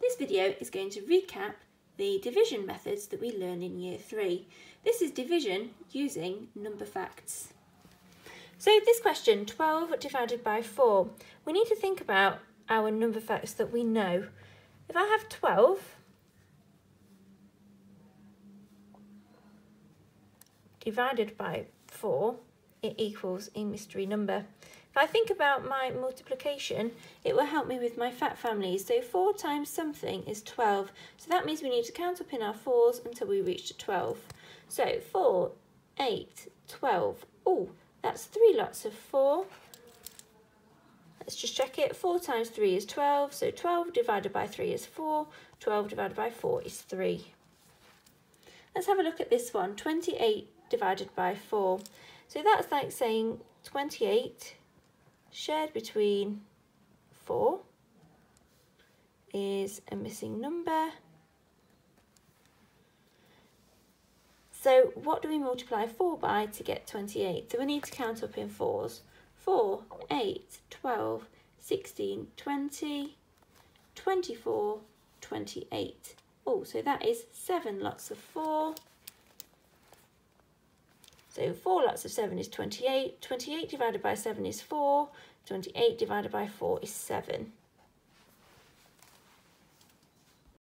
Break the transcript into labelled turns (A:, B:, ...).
A: This video is going to recap the division methods that we learn in year three. This is division using number facts. So this question, 12 divided by 4, we need to think about our number facts that we know. If I have 12, divided by 4, it equals a mystery number. If I think about my multiplication, it will help me with my fact families. So 4 times something is 12. So that means we need to count up in our 4s until we reach to 12. So 4, 8, 12. Oh, that's three lots of 4. Let's just check it. 4 times 3 is 12. So 12 divided by 3 is 4. 12 divided by 4 is 3. Let's have a look at this one. 28 divided by 4. So that's like saying 28 shared between 4 is a missing number. So what do we multiply 4 by to get 28? So we need to count up in 4s. 4, 8, 12, 16, 20, 24, 28. Oh, so that is 7 lots of 4. So 4 lots of 7 is 28. 28 divided by 7 is 4. 28 divided by 4 is 7.